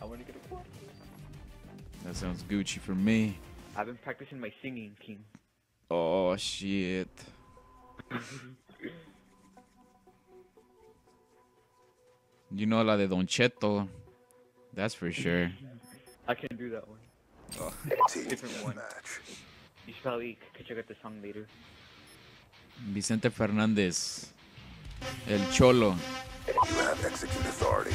I want to get a quad. That sounds Gucci for me. I've been practicing my singing, King. Oh shit. You know la de Don Cheto. That's for sure. I can do that one. Oh. Different one. You should probably could check out the song later. Vicente Fernandez. El Cholo. You have execute authority.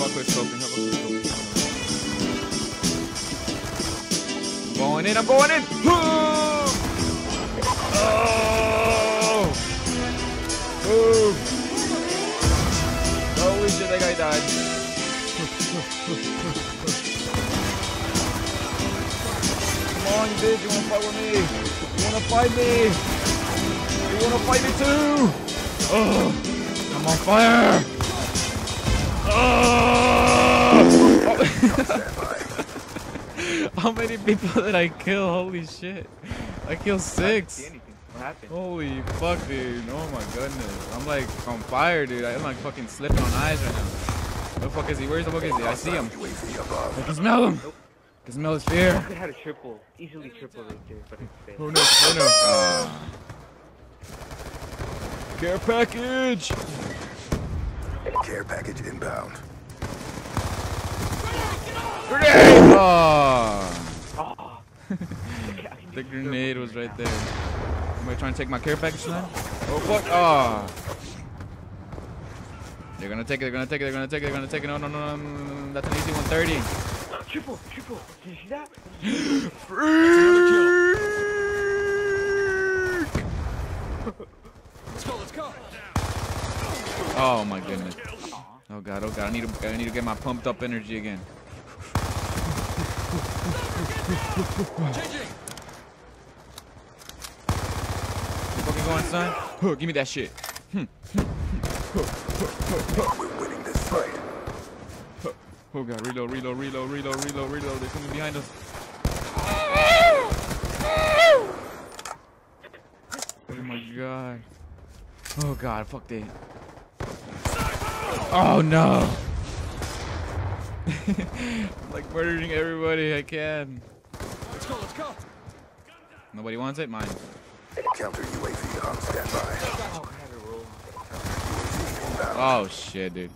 Fuck, with scoping. A quick scoping. I'm going in, I'm going in! Oh! Boom! Holy shit, that guy died. Come on, you bitch, you wanna fight with me? You wanna fight me? You wanna fight me too? Oh! I'm on fire! How many people did I kill? Holy shit. I killed six. See? What happened? Holy fuck, dude. Oh my goodness. I'm like on fire, dude. I'm like fucking slipping on ice right now. Where the fuck is he? Where's the fuck is he? I see him. I can smell him. I can smell his fear. I could have had a triple, easily triple right there, but it failed. Oh no, oh no. Ah. Care package. Care package inbound. Grenade! Oh. Oh. The grenade was right there. Am I trying to take my care package now? Oh fuck! Oh. They're gonna take it. They're gonna take it. They're gonna take it. They're gonna take it. No, no, no, no. That's an easy 130. Triple, triple. Did you see that? let's go, let's go. Oh my goodness. Oh god. Oh god. I need to. I need to get my pumped up energy again. You fucking going, son? Huh, give me that shit. We're winning this fight. Oh god, reload, reload, reload, reload, reload, reload. They're coming behind us. Oh my god. Oh god, fuck that. Oh no. I'm like murdering everybody I can. Let's go, let's go. Nobody wants it? Mine. Counter UAV on standby. Oh, I have it Oh shit, dude.